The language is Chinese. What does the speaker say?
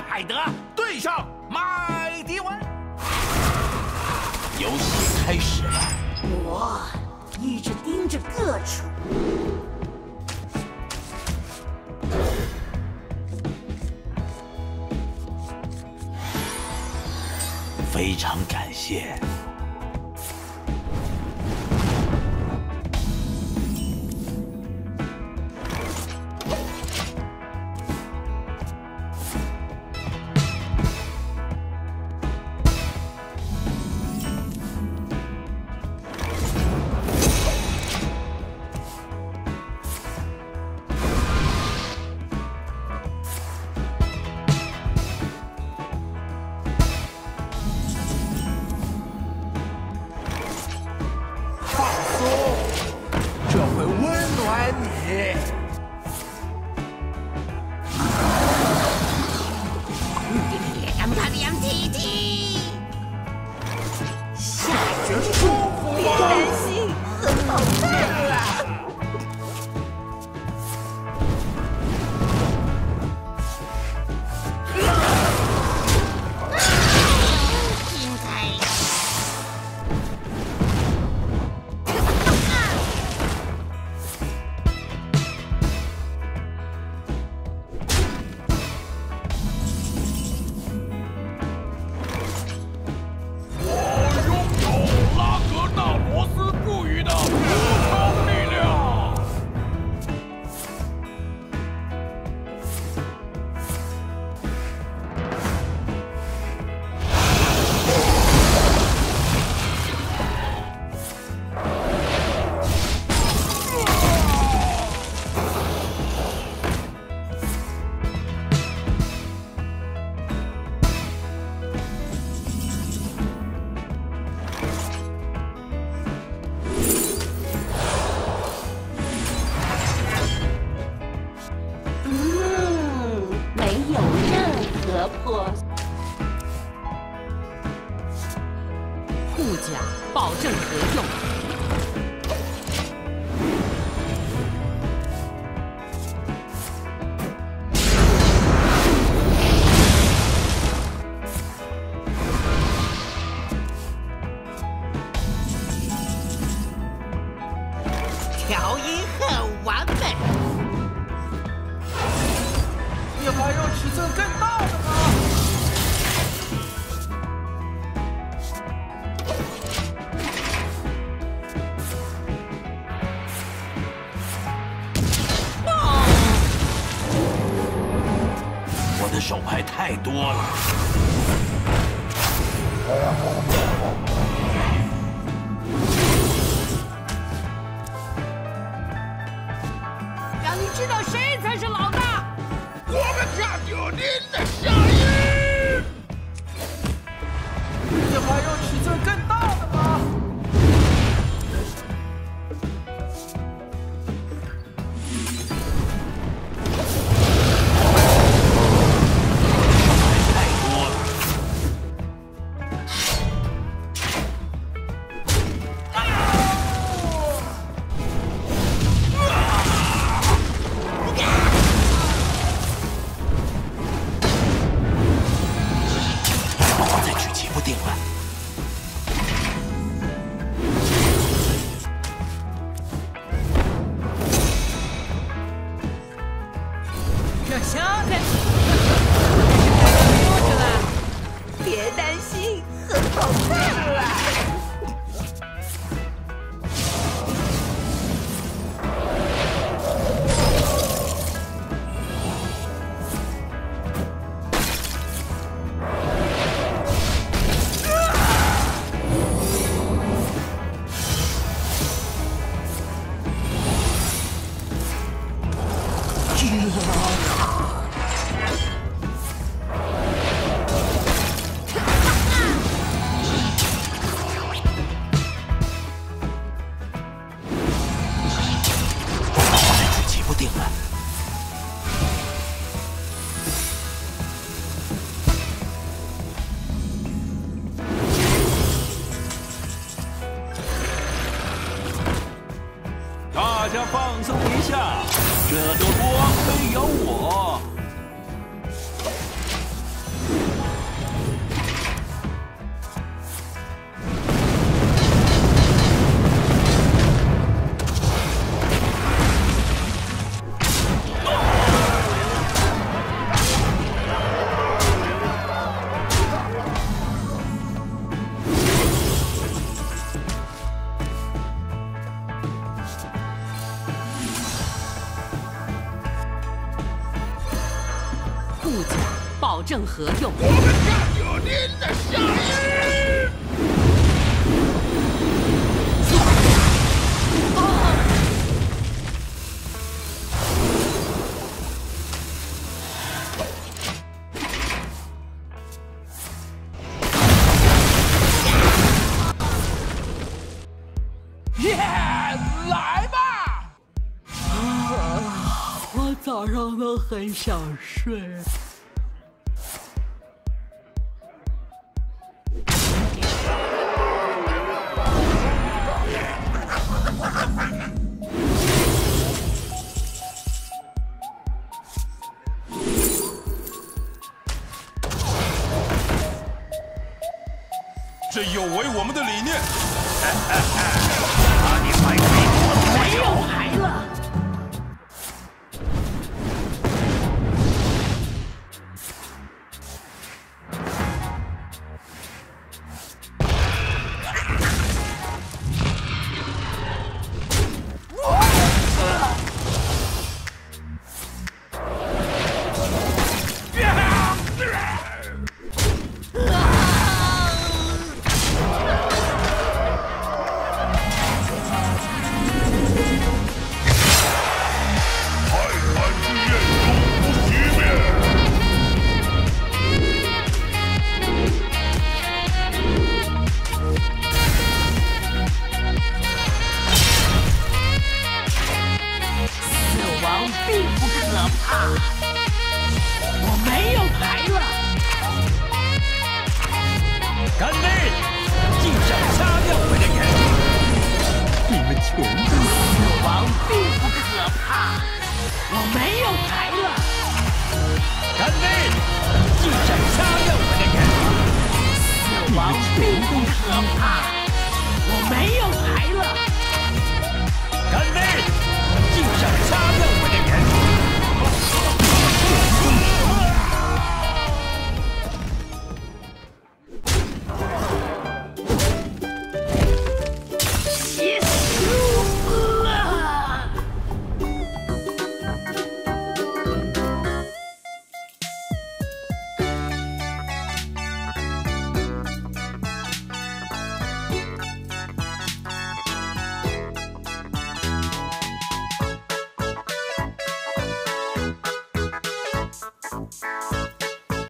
海德对上麦迪文，游戏开始了。我一直盯着各处，非常感谢。Yeah. 护甲保证合用。调音很完美。你还有尺寸更大的吗？的手牌太多了。让你知道谁才是老大。我们家有您的下音。你还有尺寸更家放松一下，这朵光非有我。保证合用。我们您的下一。耶，来吧！我早上都很想睡。为我们的理念。并不可怕，我没有牌了。干杯！系上掐掉我的人！你们全都死亡并不可怕，我没有牌了。干杯！系上掐掉我的人！死亡并不可怕，我没有